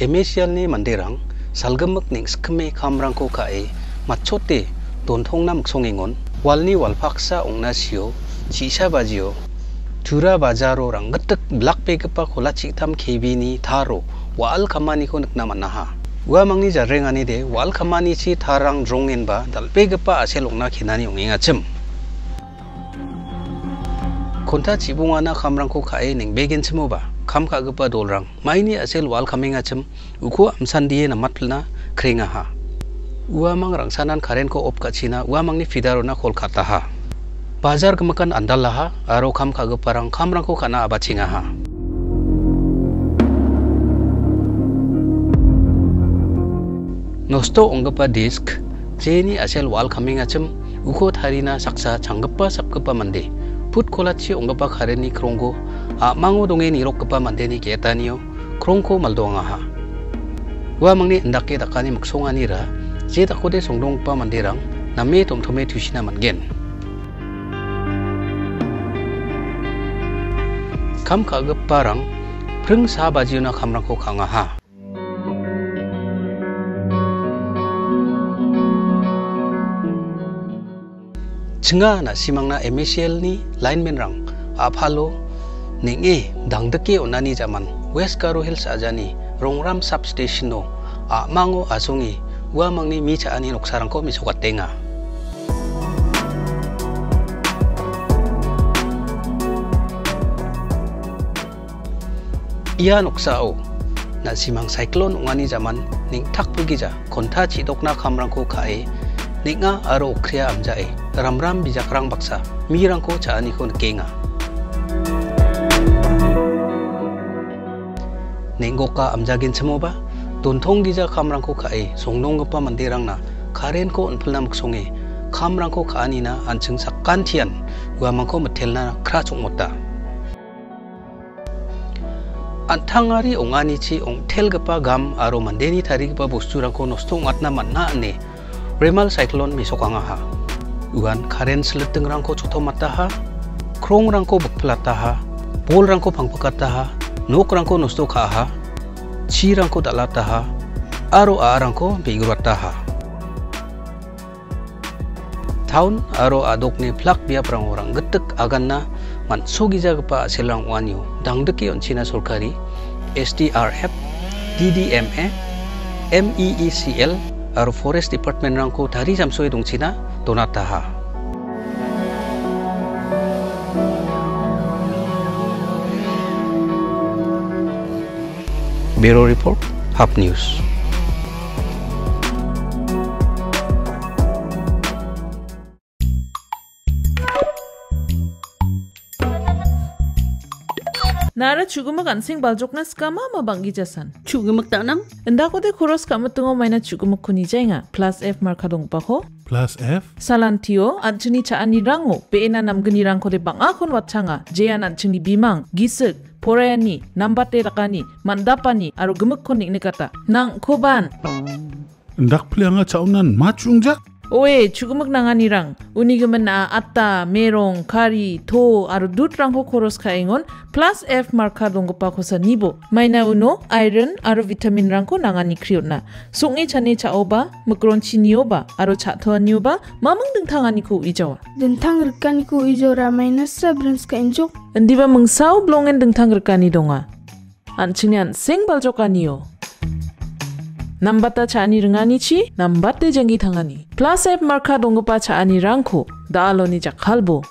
emesyal ni mandirang salgamak ning skme khamrang ko khae machote donthong nam songengon walni walphaksa ongna sio chisa bajio thura bazaro ranggatak black pekap pa khola chitam khebi ni tharo wal khamani ko nakna manna ha wa mangni jarreng ani de wal khamani chi tharang rongen ba dalpe gapa asel ongna khinani ongenga chim konta chibunga na khamrang ko khae ning begen chimo ba kam kagipa dolrang maini asel wal kamengachim uko amsandie namatlna krengaha uamang rangsanan karen ko op kachina uamangni fidarona kolkataha bazar kemakan andallaha aro kam kagiparang kamrangko kana abachingaha nosto onggepa disk. Jeni asel wal kamengachim uko tarina saksa changgepa sapgepa mande put kolachi onggepa kareni kronggo amango dongen irokgepa mandeni getaniyo krongko maldoangaha uamangni indake dakani muksonganira je dakode songdongpa manderang name tomtome tusina mangen kam kagiparang pring sa bajiona kamrangko kangaha Cenga na simangna MCL ni lineman rang aphalo ninge dangdeke onani zaman West Garo Hills ajani Rongram substation no. Amango asongi ua mangni mi cha·ani noksarangko mesokatenga ia noksao. Nasimang cyclone ongani zaman ningtakpugija konta chidokna kamrangko kae. Ninga aro okria amjae ramram bijakrang baksa mirangko cha·aniko nikenga nenggoka amjagin semoba dontong gija kamrangko kae songnonggopa manderangna karenko onpulnamuk songe kamrangko kaanina anjing sakkantian uamangko metelna kra chongmota antangari onganichi ongtelgepa gam aro mandeni tarigipa bosturangko nosto ongatna manna ane. Remal cyclone misokangaha uan karen selatengrangko seletengrangko chotomataha krongrangko bukpelataha bolrangko pangpakataha nokrangko nosto kaaha chirangko dalataha aro aarangko beigurataha taun aro adokne plak biaprang orang getek aganna man sogijagpa selang wanyo dangdeki onchina sorkari SDRF, DDMA, MEECL aro Forest Department rangko dari samsoe dongchina donataha. Bureau Report, Hub News. Nara chugumak ansing baljokna skama ma bangi jasan. Chugumak tanang? Enda ko de kuros kama tungo maina chugumak kuni jainga plus F marka dong pa ho. Plus F? Salantio anchuni cha ani rango pe ena nam gani rang ko de bang akon watchanga jean anchuni bimang gisik porayani nambate rakani mandapani aru gemuk konik nikata nang koban. Ndak plianga chaunan Oe chugumak nanganirang unigemen na atta merong kari to aru koros kaingon plus F marka donggopa kosa nibo maina uno iron aru vitamin rangko nangani kriotna sungi chane chaoba mukron chinioba aru chatho nioba mamang dengtangani ko ijawa dengtang rekani ko ijora maina sabrans ka injok ndiba mengsau blongen rekani donga anchinian sing number ta chani ringani chi number te jangi thangani. Plus app markha dongpa chani rangkho dalo ni jakhalbo